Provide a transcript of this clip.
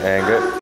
and good.